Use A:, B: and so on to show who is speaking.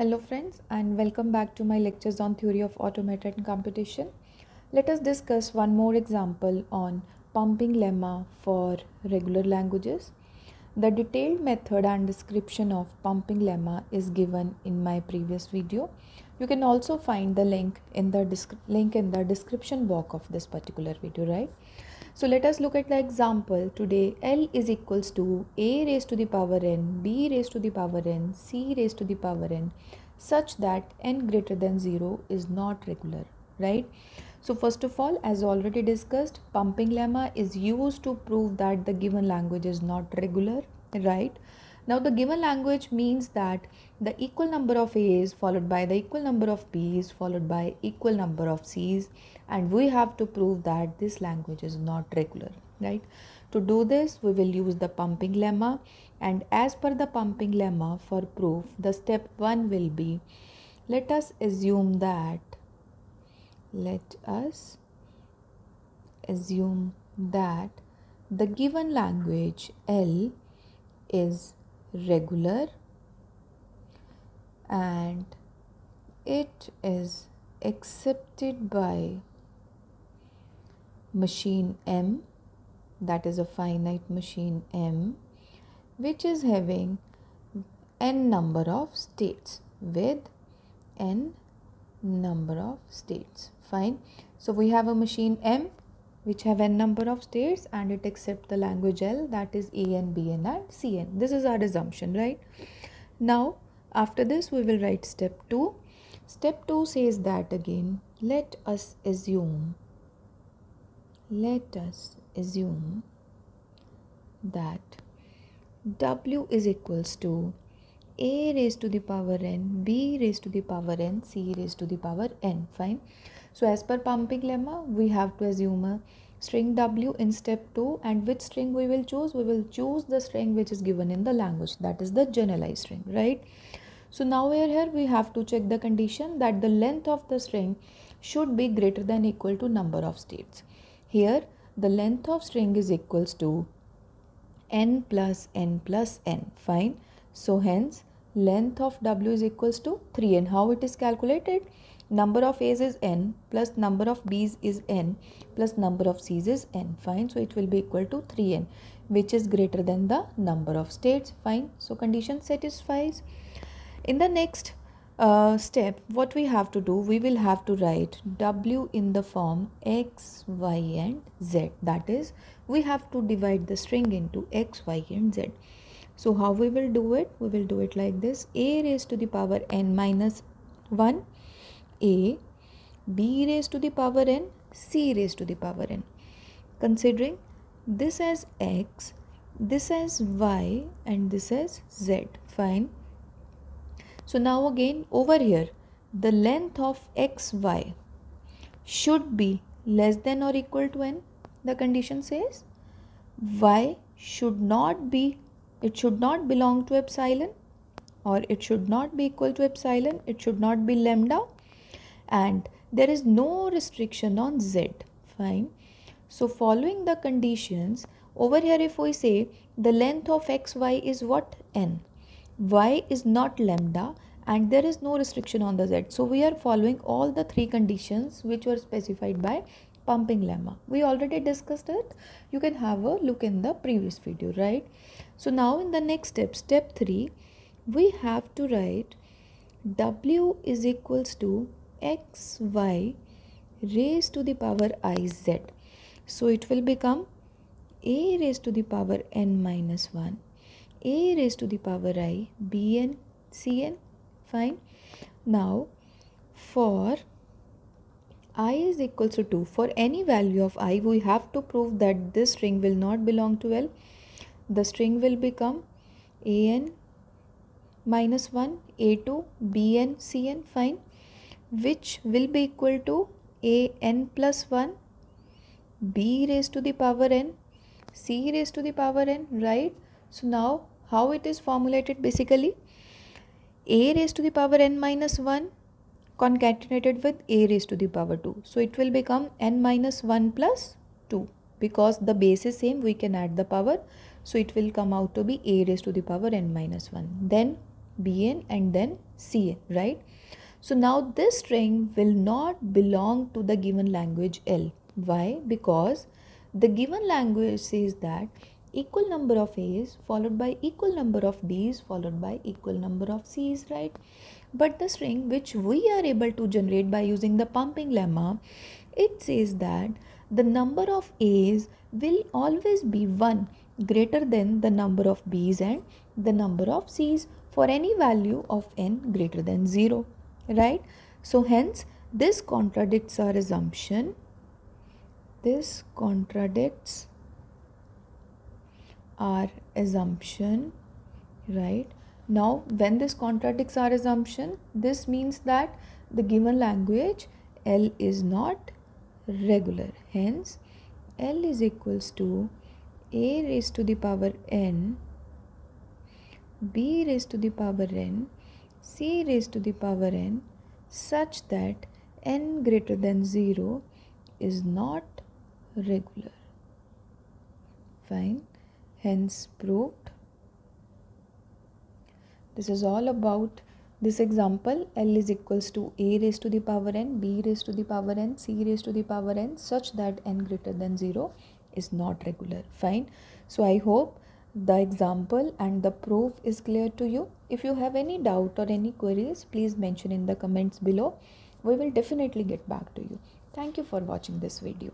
A: Hello friends and welcome back to my lectures on theory of automata and computation. Let us discuss one more example on pumping lemma for regular languages. The detailed method and description of pumping lemma is given in my previous video. You can also find the link in the link in the description box of this particular video, right? So let us look at the example today. L is equals to a raised to the power n, b raised to the power n, c raised to the power n such that n greater than 0 is not regular, right? So first of all, as already discussed, pumping lemma is used to prove that the given language is not regular, right? Now the given language means that the equal number of A's followed by the equal number of B's followed by equal number of C's and we have to prove that this language is not regular, right? To do this, we will use the pumping lemma and as per the pumping lemma for proof, the step 1 will be, let us assume that, let us assume that the given language L is regular and it is accepted by machine M that is a finite machine M which is having n number of states with n number of states. Fine. So we have a machine M which have n number of states and it accept the language L that is AN, BN and CN. This is our assumption, right? Now, after this we will write step 2. Step 2 says that again, let us assume, let us assume that W is equals to A raised to the power n, B raised to the power n, C raised to the power n, fine so as per pumping lemma, we have to assume a string W in step 2 and which string we will choose? We will choose the string which is given in the language that is the generalized string, right? So now we are here we have to check the condition that the length of the string should be greater than equal to number of states. Here the length of string is equals to n plus n plus n, fine. So hence length of W is equals to 3 and How it is calculated? number of a's is n plus number of b's is n plus number of c's is n. Fine. So it will be equal to 3n which is greater than the number of states. Fine. So condition satisfies. In the next uh, step what we have to do we will have to write w in the form x y and z. That is we have to divide the string into x y and z so how we will do it? We will do it like this. A raised to the power n minus 1 a b raised to the power n c raised to the power n. Considering this as x this as y and this as z. Fine. So now again over here the length of xy should be less than or equal to n the condition says. Y should not be it should not belong to epsilon or it should not be equal to epsilon it should not be lambda and there is no restriction on z. Fine. So following the conditions over here if we say the length of xy is what? N. Y is not lambda and there is no restriction on the z. So we are following all the three conditions which were specified by pumping lemma. We already discussed it. You can have a look in the previous video right? So now in the next step step 3 we have to write w is equals to x y raised to the power i z. So it will become a raised to the power n minus 1 a raised to the power i b n c n. Fine. Now for i is equals to 2 for any value of i we have to prove that this string will not belong to l. The string will become an minus 1 a2 bn cn fine. Which will be equal to a n plus 1 b raised to the power n c raised to the power n right? So now how it is formulated basically? A raised to the power n minus 1 concatenated with a raised to the power 2 so it will become n minus 1 plus 2 because the base is same we can add the power. So it will come out to be a raised to the power n minus 1 then bn and then cn right? So now this string will not belong to the given language l. Why? Because the given language says that equal number of a's followed by equal number of b's followed by equal number of c's right but the string which we are able to generate by using the pumping lemma it says that the number of a's will always be 1 greater than the number of b's and the number of c's for any value of n greater than 0 right? So hence this contradicts our assumption. This contradicts our assumption right now when this contradicts our assumption this means that the given language L is not regular. Hence L is equals to a raised to the power n b raised to the power n c raised to the power n such that n greater than 0 is not regular. Fine. Hence proved this is all about this example L is equals to a raised to the power n, b raised to the power n, c raised to the power n such that n greater than 0 is not regular. Fine. So I hope the example and the proof is clear to you. If you have any doubt or any queries, please mention in the comments below. We will definitely get back to you. Thank you for watching this video.